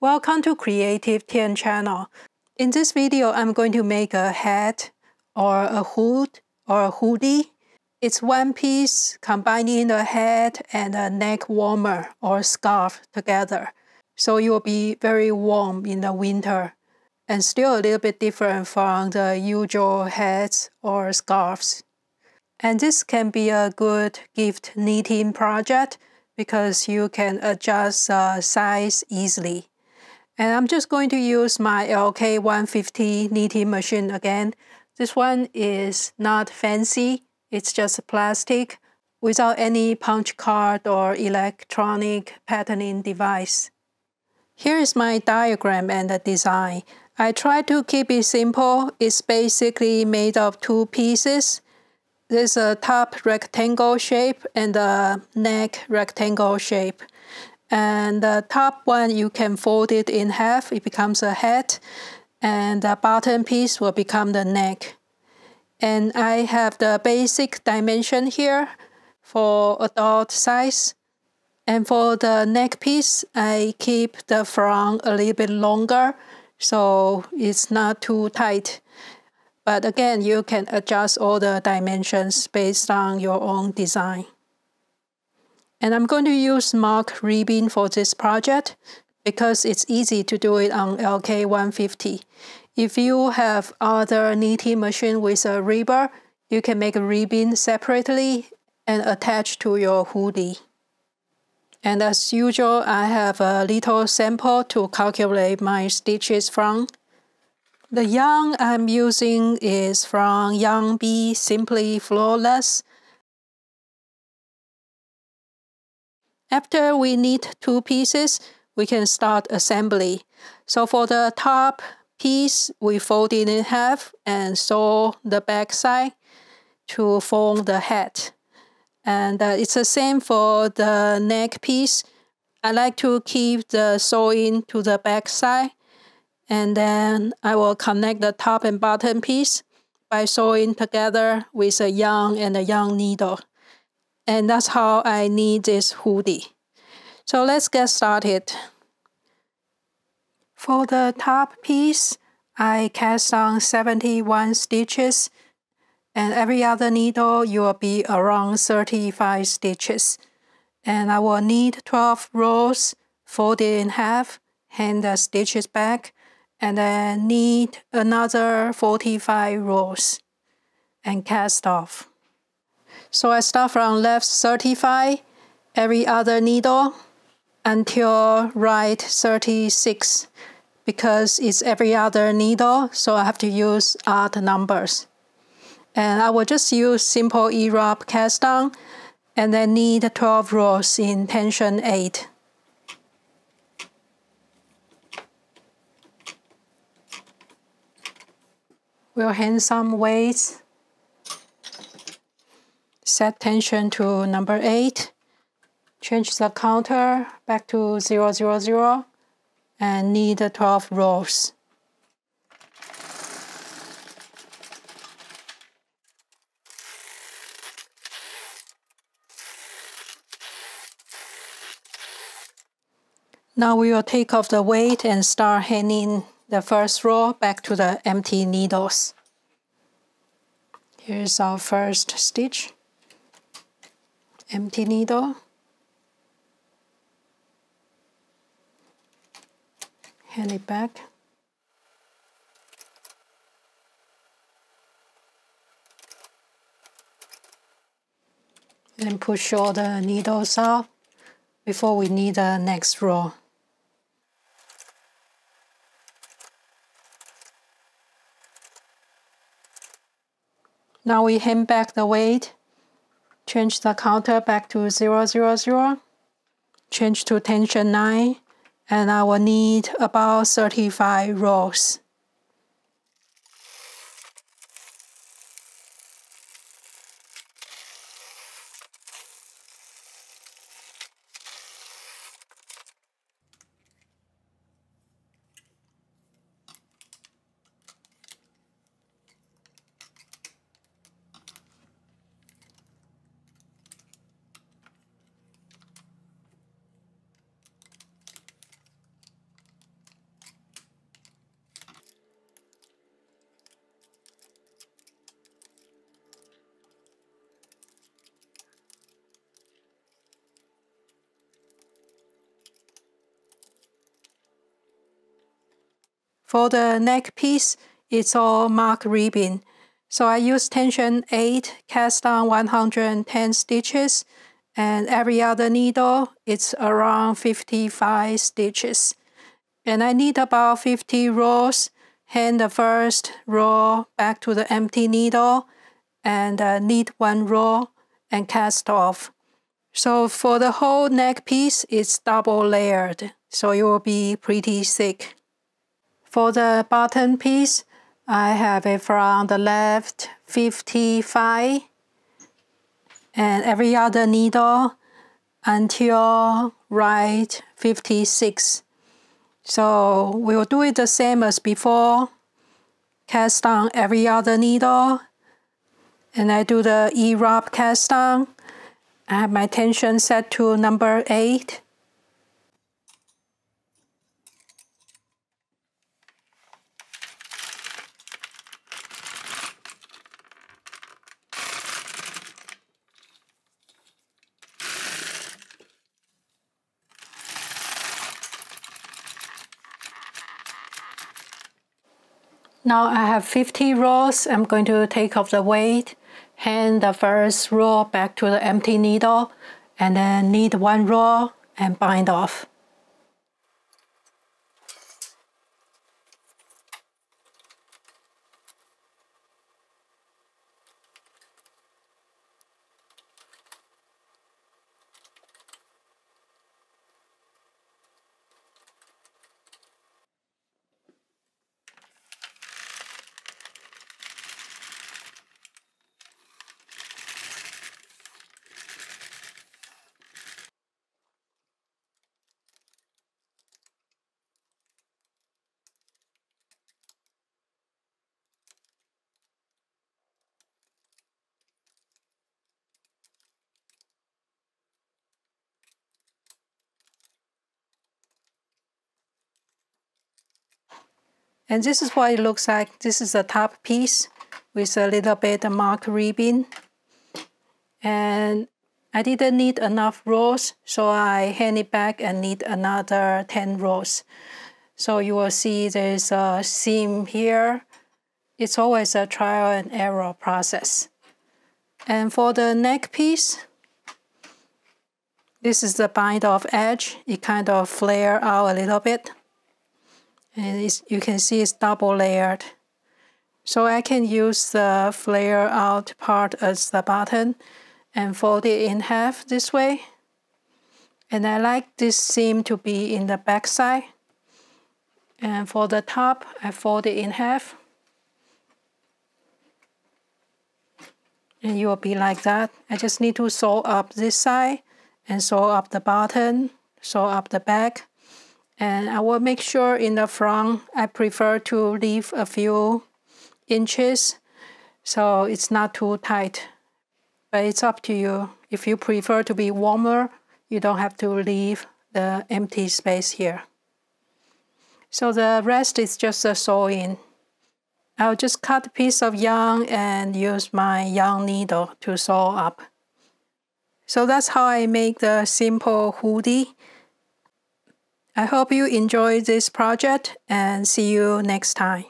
Welcome to Creative Tien channel. In this video, I'm going to make a hat or a hood or a hoodie. It's one piece combining the hat and a neck warmer or scarf together. So will be very warm in the winter and still a little bit different from the usual hats or scarves. And this can be a good gift knitting project because you can adjust uh, size easily. And I'm just going to use my LK150 knitting machine again. This one is not fancy, it's just plastic without any punch card or electronic patterning device. Here is my diagram and the design. I try to keep it simple. It's basically made of two pieces. There's a top rectangle shape and a neck rectangle shape. And the top one, you can fold it in half, it becomes a hat. And the bottom piece will become the neck. And I have the basic dimension here for adult size. And for the neck piece, I keep the front a little bit longer so it's not too tight. But again, you can adjust all the dimensions based on your own design. And I'm going to use mock ribbing for this project because it's easy to do it on LK150. If you have other knitting machine with a ribber, you can make a ribbing separately and attach to your hoodie. And as usual, I have a little sample to calculate my stitches from. The yarn I'm using is from Yarn Bee Simply Flawless After we knit two pieces, we can start assembly. So for the top piece, we fold it in half and sew the back side to form the hat. And uh, it's the same for the neck piece. I like to keep the sewing to the back side. And then I will connect the top and bottom piece by sewing together with a yarn and a yarn needle. And that's how I need this hoodie. So let's get started. For the top piece, I cast on 71 stitches and every other needle you will be around 35 stitches. And I will need 12 rows, fold it in half, hand the stitches back, and then need another 45 rows and cast off. So I start from left 35, every other needle, until right 36. Because it's every other needle, so I have to use odd numbers. And I will just use simple E-wrap cast on, and then need 12 rows in tension 8. We'll hand some weights set tension to number 8, change the counter back to 000, and knit 12 rows. Now we will take off the weight and start hanging the first row back to the empty needles. Here's our first stitch empty needle. Hand it back. And push all the needles out before we need the next row. Now we hand back the weight change the counter back to 000, change to tension 9, and I will need about 35 rows. For the neck piece, it's all mock ribbing. So I use tension 8, cast on 110 stitches, and every other needle, it's around 55 stitches. And I need about 50 rows, hand the first row back to the empty needle, and uh, knit one row and cast off. So for the whole neck piece, it's double layered, so it will be pretty thick. For the bottom piece, I have it from the left 55 and every other needle until right 56. So we'll do it the same as before. Cast on every other needle and I do the E-wrap cast on. I have my tension set to number 8 Now I have 50 rows. I'm going to take off the weight, hand the first row back to the empty needle, and then knit one row and bind off. And this is what it looks like. This is the top piece with a little bit of mock ribbing. And I didn't need enough rows, so I hand it back and need another 10 rows. So you will see there's a seam here. It's always a trial and error process. And for the neck piece, this is the bind off edge. It kind of flare out a little bit and you can see it's double layered. So I can use the flare out part as the button and fold it in half this way. And I like this seam to be in the back side. And for the top, I fold it in half. And it will be like that. I just need to sew up this side and sew up the bottom, sew up the back, and I will make sure in the front, I prefer to leave a few inches so it's not too tight. But it's up to you. If you prefer to be warmer, you don't have to leave the empty space here. So the rest is just a sewing. I'll just cut a piece of yarn and use my yarn needle to sew up. So that's how I make the simple hoodie. I hope you enjoy this project and see you next time.